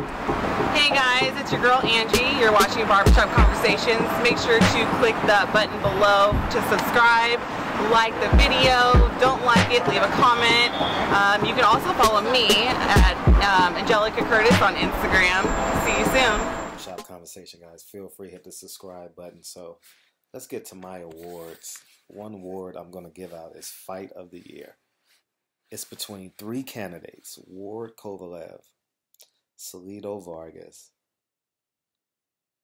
Hey guys, it's your girl Angie. You're watching Barbershop Conversations. Make sure to click the button below to subscribe, like the video. Don't like it, leave a comment. Um, you can also follow me at um, Angelica Curtis on Instagram. See you soon. Barbershop Conversation, guys. Feel free to hit the subscribe button. So let's get to my awards. One award I'm going to give out is Fight of the Year. It's between three candidates Ward Kovalev, Salido Vargas,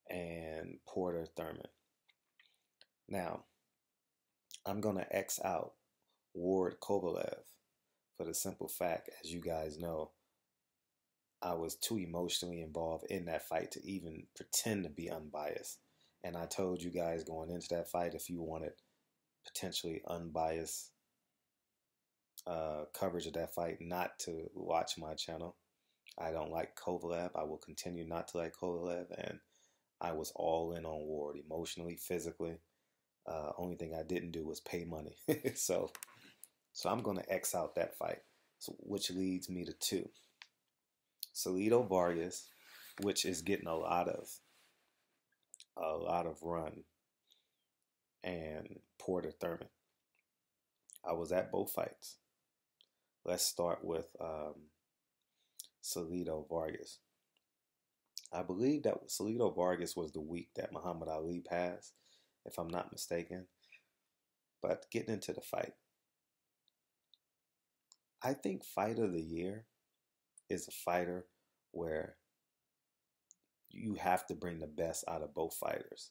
and Porter Thurman. Now, I'm going to X out Ward Kovalev for the simple fact, as you guys know, I was too emotionally involved in that fight to even pretend to be unbiased. And I told you guys going into that fight if you wanted potentially unbiased uh, coverage of that fight, not to watch my channel. I don't like Kovalev. I will continue not to like Kovalev, and I was all in on Ward emotionally, physically. Uh, only thing I didn't do was pay money. so, so I'm going to X out that fight, so, which leads me to two. Salido Vargas, which is getting a lot of a lot of run, and Porter Thurman. I was at both fights. Let's start with um, Salido Vargas. I believe that Salido Vargas was the week that Muhammad Ali passed, if I'm not mistaken. But getting into the fight, I think fight of the year is a fighter where you have to bring the best out of both fighters.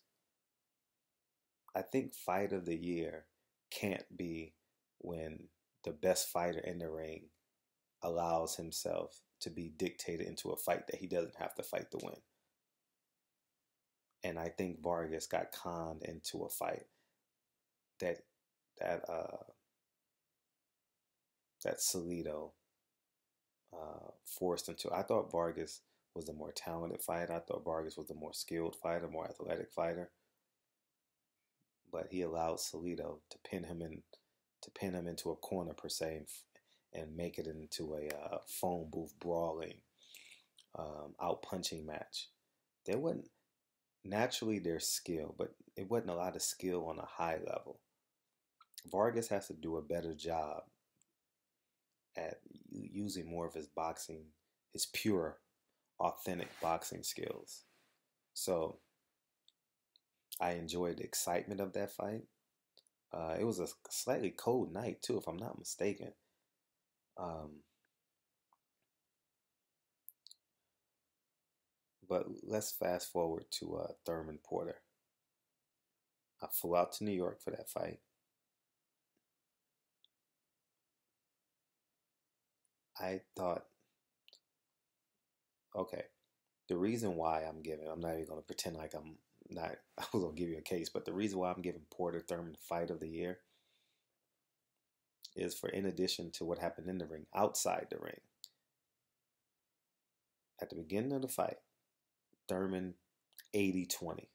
I think fight of the year can't be when the best fighter in the ring allows himself to be dictated into a fight that he doesn't have to fight to win. And I think Vargas got conned into a fight that that uh that Salido uh, forced him to. I thought Vargas was the more talented fighter. I thought Vargas was the more skilled fighter, more athletic fighter. But he allowed Salido to pin him in, to pin him into a corner per se, and, and make it into a uh, phone booth brawling, um, out punching match. There wasn't naturally there's skill, but it wasn't a lot of skill on a high level. Vargas has to do a better job at using more of his boxing, his pure, authentic boxing skills. So I enjoyed the excitement of that fight. Uh, it was a slightly cold night too, if I'm not mistaken. Um, but let's fast forward to uh, Thurman Porter. I flew out to New York for that fight. I thought, okay, the reason why I'm giving, I'm not even going to pretend like I'm not, I was going to give you a case, but the reason why I'm giving Porter Thurman fight of the year is for in addition to what happened in the ring, outside the ring. At the beginning of the fight, Thurman 80 20.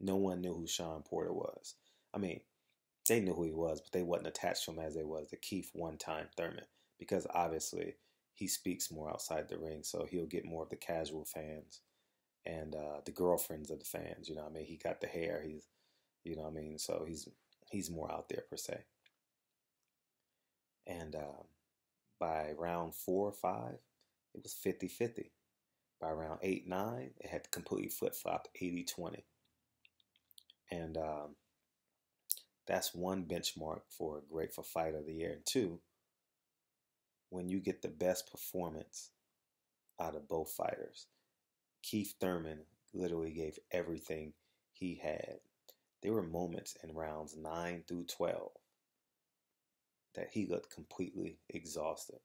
No one knew who Shawn Porter was. I mean, they knew who he was, but they wasn't attached to him as they was the Keith one time Thurman because obviously he speaks more outside the ring, so he'll get more of the casual fans and uh, the girlfriends of the fans. You know, I mean, he got the hair. He's, you know, I mean, so he's he's more out there per se. And uh, by round four or five, it was 50-50. By round eight, nine, it had completely flip flopped 80 20. And um, that's one benchmark for a great for fight of the year. And two, when you get the best performance out of both fighters. Keith Thurman literally gave everything he had. There were moments in rounds 9 through 12 that he looked completely exhausted.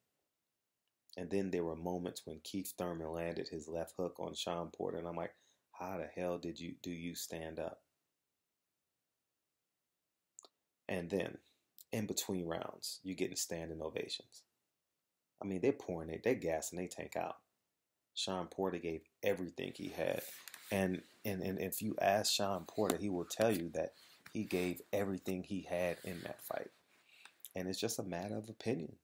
And then there were moments when Keith Thurman landed his left hook on Shawn Porter, and I'm like, how the hell did you do you stand up? And then in between rounds, you're getting standing ovations. I mean, they're pouring it, they're gassing they tank out. Shawn Porter gave everything he had. And, and and if you ask Shawn Porter, he will tell you that he gave everything he had in that fight. And it's just a matter of opinion.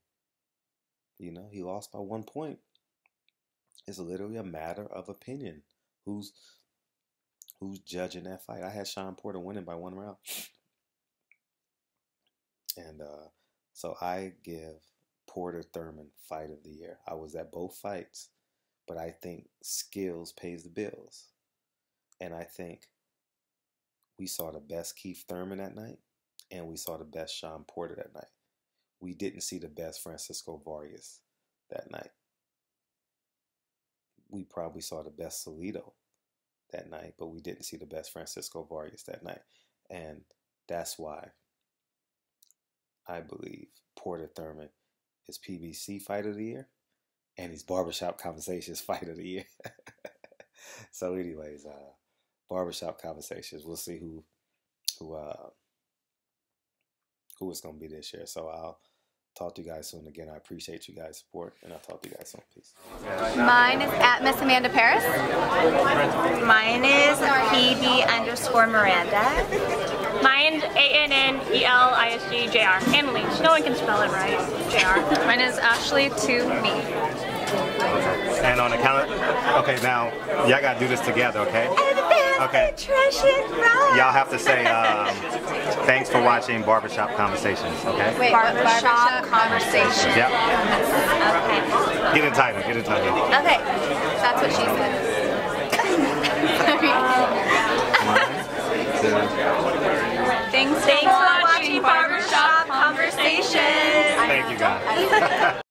You know, he lost by one point. it's literally a matter of opinion. Who's who's judging that fight? I had Shawn Porter winning by one round, and uh, so I give Porter Thurman fight of the year. I was at both fights, but I think skills pays the bills, and I think we saw the best Keith Thurman that night, and we saw the best Shawn Porter that night. We didn't see the best Francisco Vargas that night. We probably saw the best Salido that night, but we didn't see the best Francisco Vargas that night. And that's why I believe Porter Thurman is PBC Fight of the Year and he's Barbershop Conversations Fight of the Year. so, anyways, uh, Barbershop Conversations, we'll see who who uh, who it's gonna be this year. So I'll talk to you guys soon. Again, I appreciate you guys' support, and I'll talk to you guys soon. Peace. Mine is at Miss Amanda Paris. Mine is PB underscore Miranda. Mine's A-N-N-E-L-I-S-G-J-R. Anna Leach. No one can spell it right. J-R. Mine is Ashley to me. And on the count, okay, now y'all gotta do this together, okay? Okay. Y'all have to say um, thanks for watching Barbershop Conversations, okay? Wait, barbershop Conversations. Yep. Okay. Get it tighter, get it tighter. Okay. That's what she said. Thanks, Thanks for for watching watching Barbershop Conversations. Thank you guys.